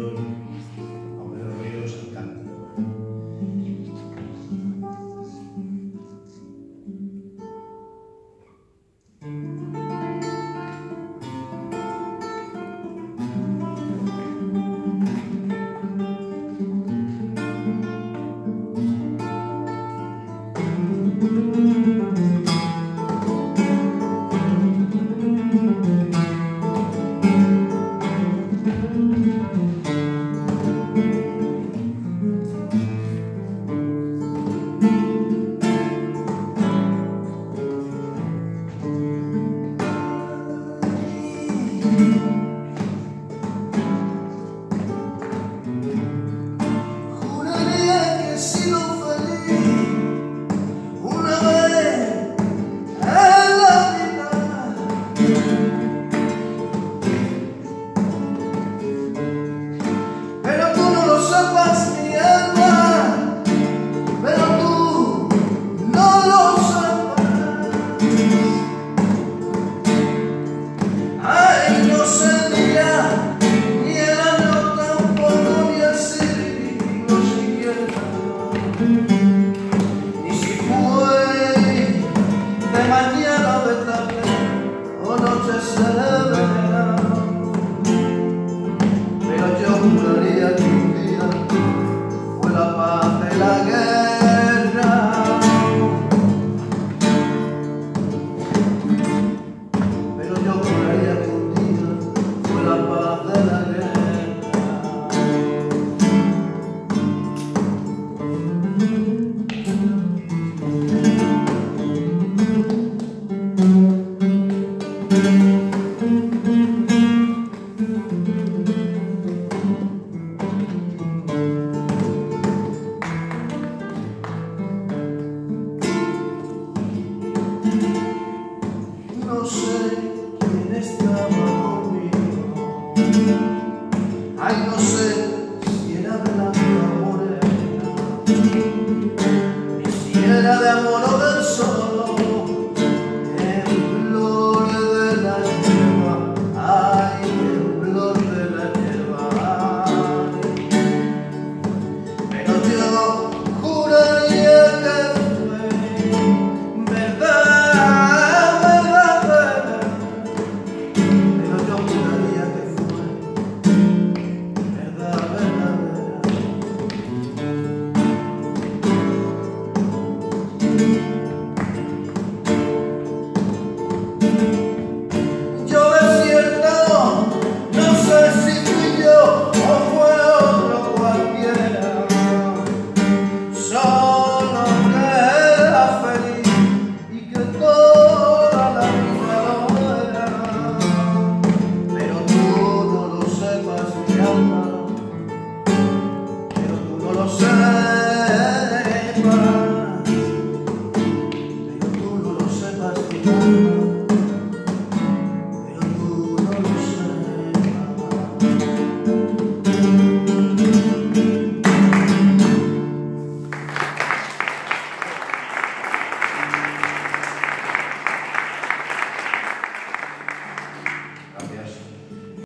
Oh. Ay, no sé quién habla de amor, ni siquiera de amor o del sol. you.